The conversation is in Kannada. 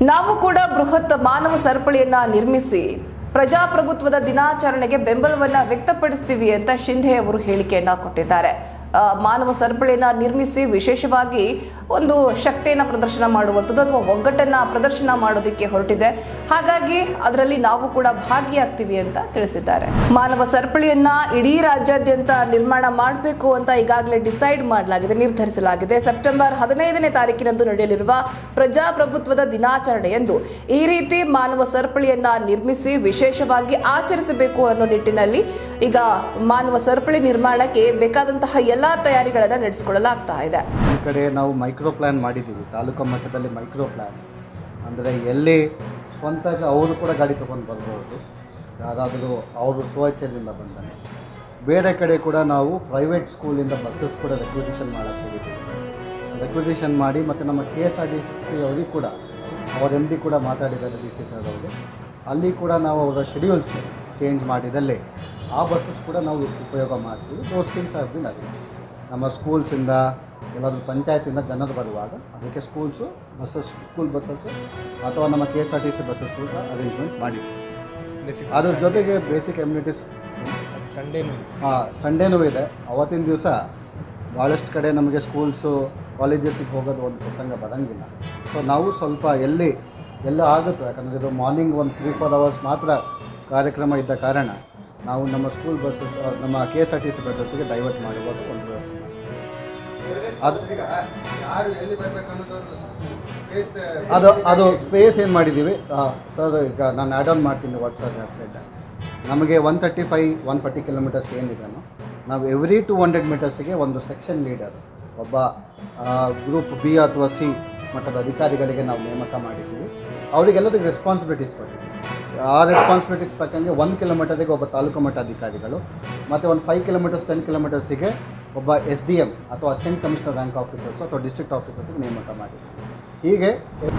ನಾವು ಕೂಡ ಬೃಹತ್ ಮಾನವ ಸರಪಳಿಯನ್ನ ನಿರ್ಮಿಸಿ ಪ್ರಜಾಪ್ರಭುತ್ವದ ದಿನಾಚರಣೆಗೆ ಬೆಂಬಲವನ್ನ ವ್ಯಕ್ತಪಡಿಸ್ತೀವಿ ಅಂತ ಶಿಂಧೆ ಅವರು ಹೇಳಿಕೆಯನ್ನ ಕೊಟ್ಟಿದ್ದಾರೆ. ಮಾನವ ಸರಪಳಿಯನ್ನ ನಿರ್ಮಿಸಿ ವಿಶೇಷವಾಗಿ ಒಂದು ಶಕ್ತಿಯನ್ನ ಪ್ರದರ್ಶನ ಮಾಡುವಂಥದ್ದು ಅಥವಾ ಒಗ್ಗಟ್ಟನ್ನ ಪ್ರದರ್ಶನ ಮಾಡೋದಕ್ಕೆ ಹೊರಟಿದೆ. ಹಾಗಾಗಿ ಅದರಲ್ಲಿ ನಾವು ಕೂಡ ಭಾಗಿಯಾಗ್ತೀವಿ ಅಂತ ತಿಳಿಸಿದ್ದಾರೆ. ಮಾನವ ಸರಪಳಿಯನ್ನ ಇಡೀ ರಾಜ್ಯಾದ್ಯಂತ ನಿರ್ಮಾಣ ಮಾಡಬೇಕು ಅಂತ ಈಗಾಗಲೇ ಡಿಸೈಡ್ ಮಾಡಲಾಗಿದೆ, ನಿರ್ಧರಿಸಲಾಗಿದೆ. ಸೆಪ್ಟೆಂಬರ್ ಹದಿನೈದನೇ ತಾರೀಕಿನಂದು ನಡೆಯಲಿರುವ ಪ್ರಜಾಪ್ರಭುತ್ವದ ದಿನಾಚರಣೆಯಂದು ಈ ರೀತಿ ಮಾನವ ಸರಪಳಿಯನ್ನ ನಿರ್ಮಿಸಿ ವಿಶೇಷವಾಗಿ ಆಚರಿಸಬೇಕು ಅನ್ನೋ ನಿಟ್ಟಿನಲ್ಲಿ ಈಗ ಮಾನವ ಸರಪಳಿ ನಿರ್ಮಾಣಕ್ಕೆ ಬೇಕಾದಂತಹ ಎಲ್ಲಾ ತಯಾರಿಗಳನ್ನ ನಡೆಸಿಕೊಳ್ಳಲಾಗ್ತಾ ಇದೆ. ಈ ಕಡೆ ನಾವು ಮೈಕ್ರೋ ಪ್ಲ್ಯಾನ್ ಮಾಡಿದ್ದೀವಿ, ತಾಲೂಕು ಮಟ್ಟದಲ್ಲಿ ಮೈಕ್ರೋ ಪ್ಲ್ಯಾನ್ ಅಂದರೆ ಎಲ್ಲಿ ಸ್ವಂತ ಅವರು ಕೂಡ ಗಾಡಿ ತೊಗೊಂಡು ಬರ್ಬೋದು. ಯಾರಾದರೂ ಅವರು ಸ್ವಚ್ಛದಿಂದ ಬಂದರೆ. ಬೇರೆ ಕಡೆ ಕೂಡ ನಾವು ಪ್ರೈವೇಟ್ ಸ್ಕೂಲಿಂದ ಬಸ್ಸಸ್ ಕೂಡ ರೆಕ್ವಿಸಿಷನ್ ಮಾಡಕ್ಕೆ ಹೋಗಿದ್ದೀವಿ. ರೆಕ್ವಿಸಿಷನ್ ಮಾಡಿ ಮತ್ತು ನಮ್ಮ K S R T C ಅವರಿಗೆ ಕೂಡ, ಅವ್ರ ಎಂ ಡಿ ಕೂಡ ಮಾತಾಡಿದ್ದಾರೆ ಡಿ ಸಿ ಸರ್ ಅವರಿಗೆ. ಅಲ್ಲಿ ಕೂಡ ನಾವು ಅವರ ಶೆಡ್ಯೂಲ್ಸ್ ಚೇಂಜ್ ಮಾಡಿದಲ್ಲಿ ಆ ಬಸ್ಸಸ್ ಕೂಡ ನಾವು ಉಪಯೋಗ ಮಾಡ್ತೀವಿ. Those things have been arrange ನಮ್ಮ ಸ್ಕೂಲ್ಸಿಂದ ಎಲ್ಲಾದರೂ ಪಂಚಾಯತಿಂದ ಜನರು ಬರುವಾಗ ಅದಕ್ಕೆ ಸ್ಕೂಲ್ಸು ಬಸ್ಸಸ್ ಸ್ಕೂಲ್ ಬಸ್ಸಸ್ಸು ಅಥವಾ ನಮ್ಮ K S R T C buses ಕೂಡ ಅರೇಂಜ್ಮೆಂಟ್ ಮಾಡಿದ್ವಿ. ಅದ್ರ ಜೊತೆಗೆ ಬೇಸಿಕ್ ಎಮ್ಯುನಿಟೀಸ್ ಹಾಂ ಸಂಡೇನೂ ಇದೆ. ಅವತ್ತಿನ ದಿವಸ ಭಾಳಷ್ಟು ಕಡೆ ನಮಗೆ ಸ್ಕೂಲ್ಸು ಕಾಲೇಜಸ್ಸಿಗೆ ಹೋಗೋದು ಒಂದು ಪ್ರಸಂಗ ಬರೋಂಗಿಲ್ಲ. ಸೊ ನಾವು ಸ್ವಲ್ಪ ಎಲ್ಲಿ ಎಲ್ಲ ಆಗುತ್ತೋ. ಯಾಕಂದರೆ ಇದು ಮಾರ್ನಿಂಗ್ ಒಂದು ತ್ರೀ ಫೋರ್ ಅವರ್ಸ್ ಮಾತ್ರ ಕಾರ್ಯಕ್ರಮ ಇದ್ದ ಕಾರಣ. ನಾವು ನಮ್ಮ ಸ್ಕೂಲ್ ಬಸ್ಸಸ್ ನಮ್ಮ K S R T C ಬಸ್ಸಸ್ಗೆ divert ಮಾಡುವುದು ಒಂದು ವ್ಯವಸ್ಥೆ. ಅದು ಅದು ಅದು ಸ್ಪೇಸ್ ಏನು ಮಾಡಿದ್ದೀವಿ? ಸರ್ ಈಗ ನಾನು ಆ್ಯಡ್ ಆನ್ ಮಾಡ್ತೀನಿ ವಾಟ್ಸಪ್ ಸೈಡ್ ನಮಗೆ one thirty five one forty kilometres ಏನಿದೆನೋ ನಾವು ಎವ್ರಿ ಟು ಹಂಡ್ರೆಡ್ ಮೀಟರ್ಸಿಗೆ ಒಂದು ಸೆಕ್ಷನ್ ಲೀಡರ್ ಒಬ್ಬ ಗ್ರೂಪ್ ಬಿ ಅಥವಾ ಸಿ ಮಟ್ಟದ ಅಧಿಕಾರಿಗಳಿಗೆ ನಾವು ನೇಮಕ ಮಾಡಿದ್ದೀವಿ. ಅವರಿಗೆಲ್ಲರಿಗೂ ರೆಸ್ಪಾನ್ಸಿಬಿಲಿಟೀಸ್ ಕೊಟ್ಟಿದ್ದೀವಿ. ಆ ರೆಸ್ಪಾನ್ಸಿಬಿಲಿಟೀಸ್ ತಕ್ಕಂಗೆ ಒಂದು ಕಿಲೋಮೀಟರಿಗೆ ಒಬ್ಬ ತಾಲೂಕು ಮಟ್ಟ ಅಧಿಕಾರಿಗಳು, ಮತ್ತು ಒಂದು ಫೈವ್ ಕಿಲೋಮೀಟರ್ಸ್ ಟೆನ್ ಕಿಲೋಮೀಟರ್ಸಿಗೆ ಒಬ್ಬ ಎಸ್ ಡಿ ಎಂ ಅಥವಾ ಅಸಿಸ್ಟೆಂಟ್ ಕಮಿಷನರ್ ರ್ಯಾಂಕ್ ಆಫೀಸರ್ಸು ಅಥವಾ ಡಿಸ್ಟ್ರಿಕ್ಟ್ ಆಫೀಸರ್ಸಿಗೆ ನೇಮಕ ಮಾಡಿ ಹೀಗೆ